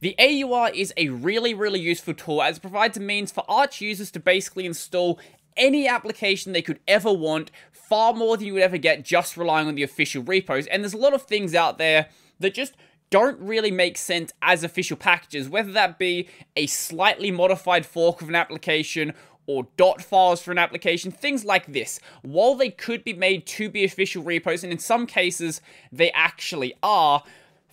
The AUR is a really, really useful tool as it provides a means for Arch users to basically install any application they could ever want, far more than you would ever get just relying on the official repos. And there's a lot of things out there that just don't really make sense as official packages, whether that be a slightly modified fork of an application or dot files for an application, things like this. While they could be made to be official repos, and in some cases they actually are,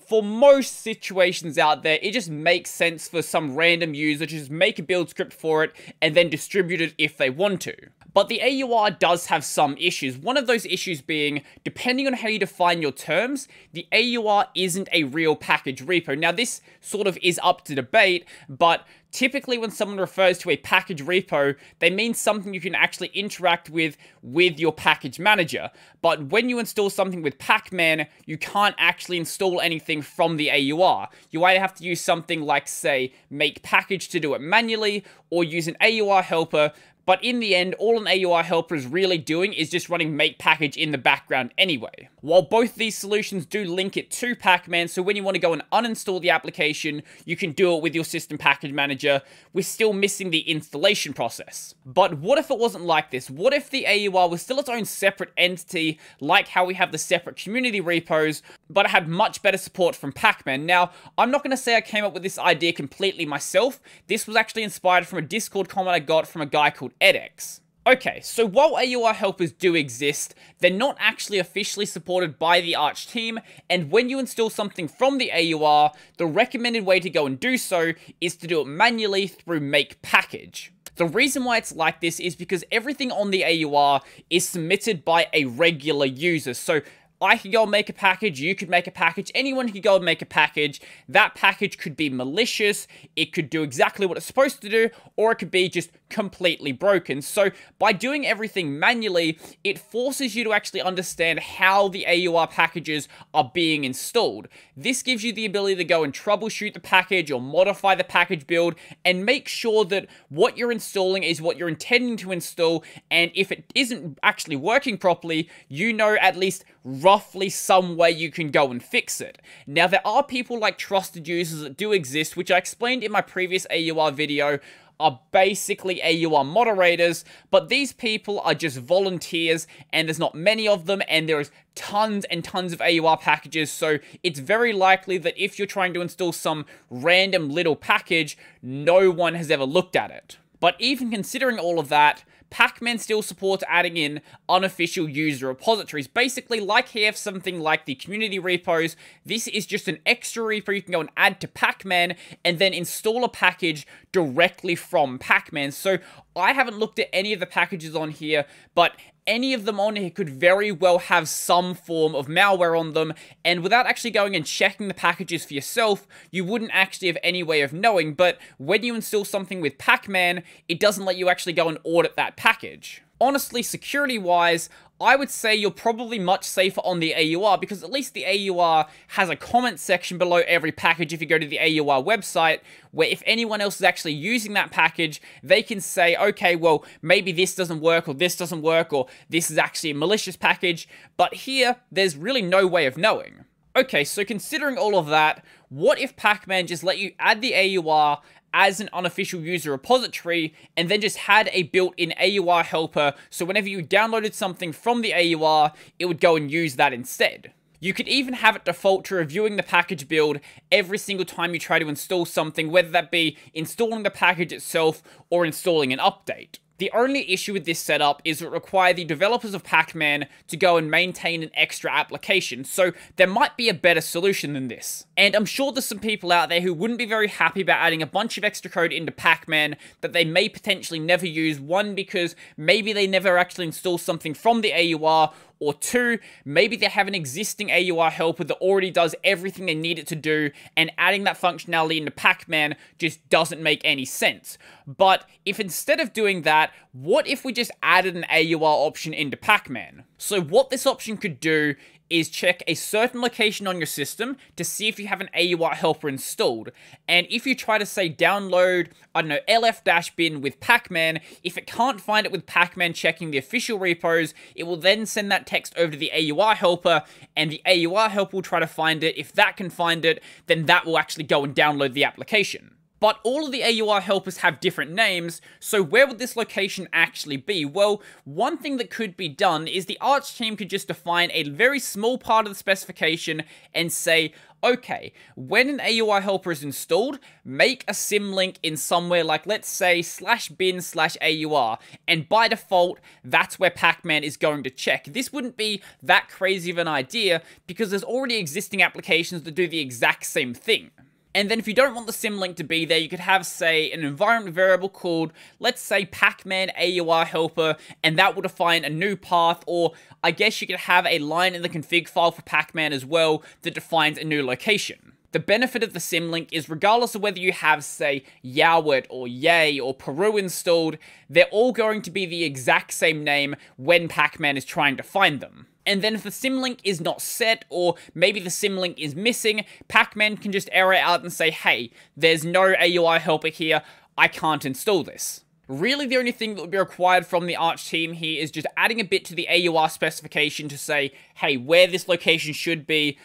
for most situations out there, it just makes sense for some random user to just make a build script for it and then distribute it if they want to. But the AUR does have some issues. One of those issues being, depending on how you define your terms, the AUR isn't a real package repo. Now, this sort of is up to debate, but typically when someone refers to a package repo, they mean something you can actually interact with with your package manager. But when you install something with Pacman, you can't actually install anything from the AUR. You either have to use something like, say, make package to do it manually, or use an AUR helper, but in the end, all an AUR helper is really doing is just running make package in the background anyway. While both these solutions do link it to Pacman, so when you want to go and uninstall the application, you can do it with your system package manager, we're still missing the installation process. But what if it wasn't like this? What if the AUR was still its own separate entity, like how we have the separate community repos, but it had much better support from Pacman? Now, I'm not going to say I came up with this idea completely myself. This was actually inspired from a Discord comment I got from a guy called edX. Okay, so while AUR helpers do exist, they're not actually officially supported by the Arch team, and when you install something from the AUR, the recommended way to go and do so is to do it manually through make package. The reason why it's like this is because everything on the AUR is submitted by a regular user, so I could go and make a package, you could make a package, anyone could go and make a package. That package could be malicious, it could do exactly what it's supposed to do, or it could be just completely broken. So by doing everything manually, it forces you to actually understand how the AUR packages are being installed. This gives you the ability to go and troubleshoot the package or modify the package build and make sure that what you're installing is what you're intending to install and if it isn't actually working properly, you know at least roughly some way you can go and fix it. Now, there are people like trusted users that do exist, which I explained in my previous AUR video, are basically AUR moderators, but these people are just volunteers, and there's not many of them, and there's tons and tons of AUR packages, so it's very likely that if you're trying to install some random little package, no one has ever looked at it. But even considering all of that, Pacman still supports adding in unofficial user repositories. Basically, like here, something like the community repos, this is just an extra repo you can go and add to Pacman and then install a package directly from Pacman. So I haven't looked at any of the packages on here, but any of them on here could very well have some form of malware on them, and without actually going and checking the packages for yourself, you wouldn't actually have any way of knowing, but when you install something with Pacman, it doesn't let you actually go and audit that package. Honestly, security-wise, I would say you're probably much safer on the AUR because at least the AUR has a comment section below every package if you go to the AUR website where if anyone else is actually using that package, they can say, okay, well, maybe this doesn't work or this doesn't work or this is actually a malicious package. But here, there's really no way of knowing. Okay, so considering all of that, what if Pacman just let you add the AUR as an unofficial user repository and then just had a built-in AUR helper so whenever you downloaded something from the AUR, it would go and use that instead. You could even have it default to reviewing the package build every single time you try to install something, whether that be installing the package itself or installing an update. The only issue with this setup is it require the developers of Pacman to go and maintain an extra application, so there might be a better solution than this. And I'm sure there's some people out there who wouldn't be very happy about adding a bunch of extra code into Pacman that they may potentially never use, one because maybe they never actually install something from the AUR, or two, maybe they have an existing AUR helper that already does everything they need it to do, and adding that functionality into Pacman just doesn't make any sense. But if instead of doing that, what if we just added an AUR option into Pacman? So what this option could do is check a certain location on your system to see if you have an AUR helper installed. And if you try to say download, I don't know, lf-bin with pacman, if it can't find it with pacman checking the official repos, it will then send that text over to the AUR helper, and the AUR helper will try to find it. If that can find it, then that will actually go and download the application. But all of the AUR helpers have different names, so where would this location actually be? Well, one thing that could be done is the Arch team could just define a very small part of the specification and say, okay, when an AUR helper is installed, make a symlink in somewhere like, let's say, slash bin slash AUR, and by default, that's where Pacman is going to check. This wouldn't be that crazy of an idea, because there's already existing applications that do the exact same thing. And then if you don't want the symlink to be there, you could have, say, an environment variable called, let's say, pacman AUR helper, and that will define a new path, or I guess you could have a line in the config file for pacman as well that defines a new location. The benefit of the symlink is regardless of whether you have, say, Yaourt or Yay or paru installed, they're all going to be the exact same name when Pacman is trying to find them. And then if the symlink is not set, or maybe the symlink is missing, Pacman can just error out and say, hey, there's no AUR helper here, I can't install this. Really, the only thing that would be required from the Arch team here is just adding a bit to the AUR specification to say, hey, where this location should be,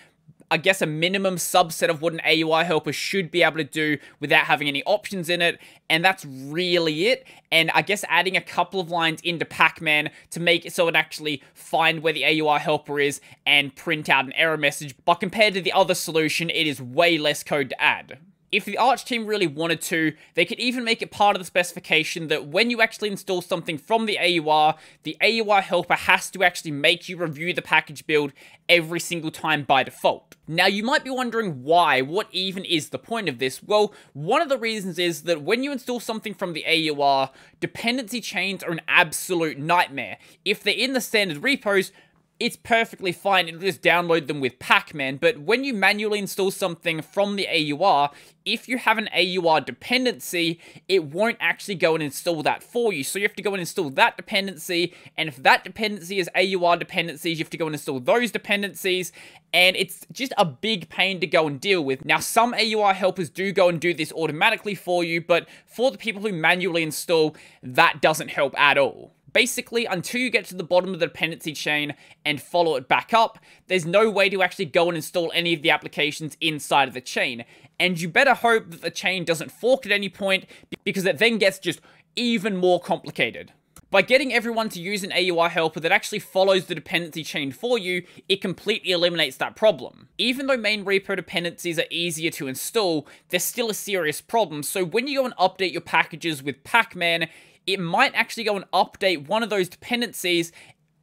I guess, a minimum subset of what an AUR helper should be able to do without having any options in it, and that's really it. And I guess adding a couple of lines into Pacman to make it so it actually find where the AUR helper is and print out an error message, but compared to the other solution, it is way less code to add. If the Arch team really wanted to, they could even make it part of the specification that when you actually install something from the AUR, the AUR helper has to actually make you review the package build every single time by default. Now, you might be wondering why, what even is the point of this? Well, one of the reasons is that when you install something from the AUR, dependency chains are an absolute nightmare. If they're in the standard repos, it's perfectly fine. It'll just download them with Pacman. But when you manually install something from the AUR, if you have an AUR dependency, it won't actually go and install that for you. So you have to go and install that dependency. And if that dependency is AUR dependencies, you have to go and install those dependencies. And it's just a big pain to go and deal with. Now, some AUR helpers do go and do this automatically for you, but for the people who manually install, that doesn't help at all. Basically, until you get to the bottom of the dependency chain and follow it back up, there's no way to actually go and install any of the applications inside of the chain. And you better hope that the chain doesn't fork at any point, because it then gets just even more complicated. By getting everyone to use an AUR helper that actually follows the dependency chain for you, it completely eliminates that problem. Even though main repo dependencies are easier to install, they're still a serious problem, so when you go and update your packages with Pacman, it might actually go and update one of those dependencies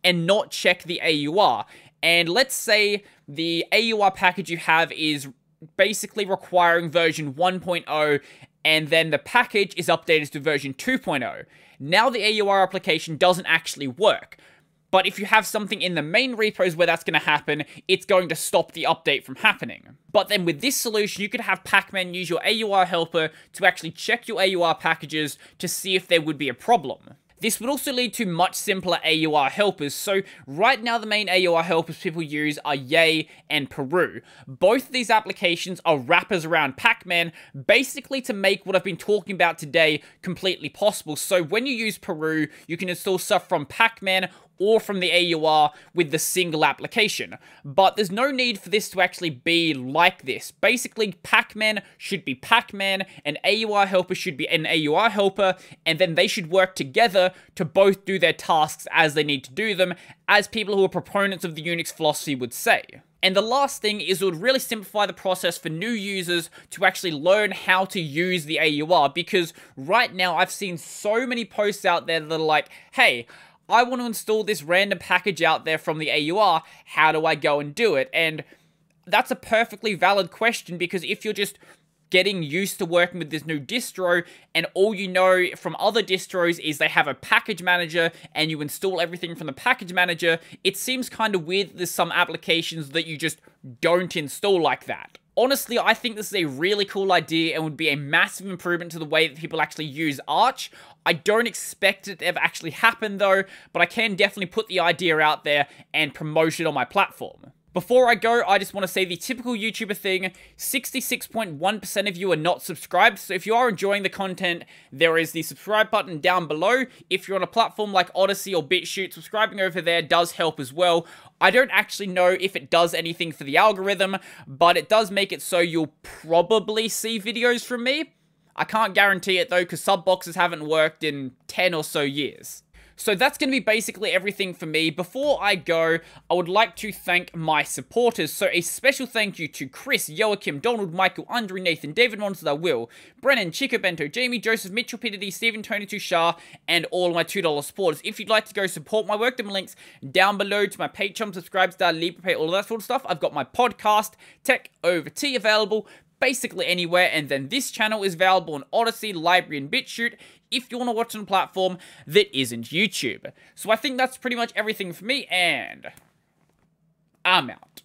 and not check the AUR. And let's say the AUR package you have is basically requiring version 1.0 and then the package is updated to version 2.0. Now the AUR application doesn't actually work. But if you have something in the main repos where that's going to happen, it's going to stop the update from happening. But then with this solution, you could have Pacman use your AUR helper to actually check your AUR packages to see if there would be a problem. This would also lead to much simpler AUR helpers, so right now the main AUR helpers people use are Yay and paru. Both of these applications are wrappers around Pacman, basically to make what I've been talking about today completely possible. So when you use paru, you can install stuff from Pacman or from the AUR with the single application. But there's no need for this to actually be like this. Basically, Pacman should be Pacman, an AUR helper should be an AUR helper, and then they should work together to both do their tasks as they need to do them, as people who are proponents of the Unix philosophy would say. And the last thing is it would really simplify the process for new users to actually learn how to use the AUR because right now I've seen so many posts out there that are like, hey, I want to install this random package out there from the AUR. How do I go and do it? And that's a perfectly valid question because if you're just getting used to working with this new distro and all you know from other distros is they have a package manager and you install everything from the package manager, it seems kind of weird there's some applications that you just don't install like that. Honestly, I think this is a really cool idea and would be a massive improvement to the way that people actually use Arch. I don't expect it to ever actually happen though, but I can definitely put the idea out there and promote it on my platform. Before I go, I just want to say the typical YouTuber thing 66.1% of you are not subscribed. So if you are enjoying the content, there is the subscribe button down below. If you're on a platform like Odysee or BitChute, subscribing over there does help as well. I don't actually know if it does anything for the algorithm, but it does make it so you'll probably see videos from me. I can't guarantee it though, because sub boxes haven't worked in 10 or so years. So that's going to be basically everything for me. Before I go, I would like to thank my supporters. So a special thank you to Chris, Joachim, Donald, Michael, Andre, Nathan, David Monster, Will, Brennan, Chico Bento, Jamie, Joseph, Mitchell, D, Stephen, Tony Tushar, and all my $2 supporters. If you'd like to go support my work, them links down below to my Patreon, subscribe, star, Pay, all of that sort of stuff. I've got my podcast, Tech Over Tea, available basically anywhere, and then this channel is available on Odysee, LBRY, and BitChute if you want to watch on a platform that isn't YouTube. So I think that's pretty much everything for me, and I'm out.